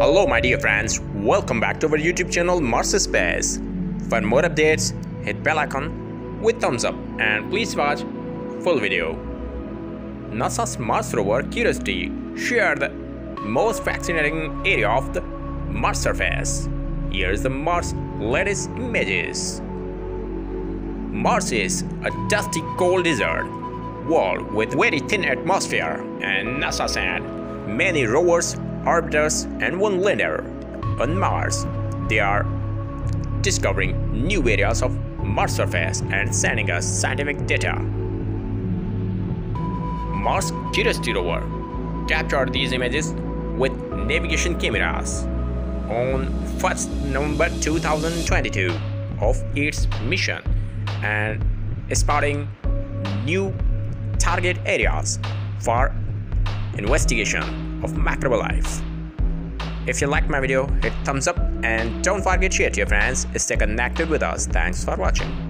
Hello my dear friends, welcome back to our YouTube channel Mars Space. For more updates, hit bell icon with thumbs up and please watch full video. NASA's Mars rover Curiosity shared the most fascinating area of the Mars surface. Here is the Mars latest images. Mars is a dusty cold desert world with very thin atmosphere and NASA said many rovers, orbiters and one lander on Mars. They are discovering new areas of Mars surface and sending us scientific data. Mars Curiosity rover captured these images with navigation cameras on 1st November 2022 of its mission and spotting new target areas for investigation of macro life. If you liked my video, hit thumbs up and don't forget to share to your friends. Stay connected with us. Thanks for watching.